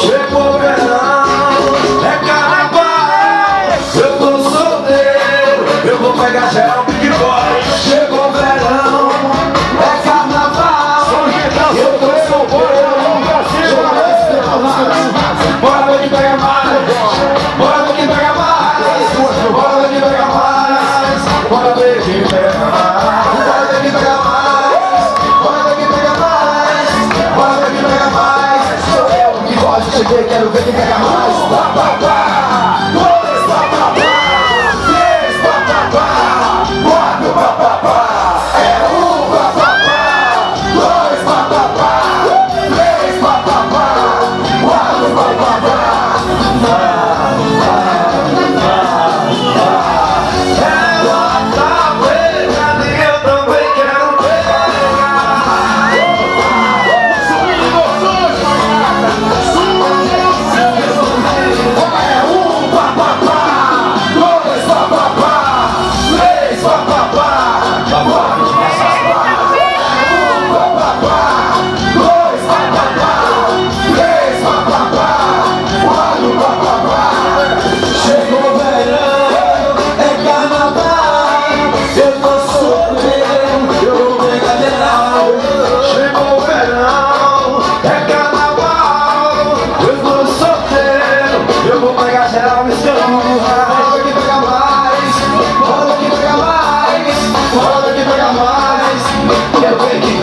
Chegou o verão, é carnaval. Eu tô solteiro, eu vou pegar geral. quero ver quem pega mais. Pá, pá, pá. Get ready.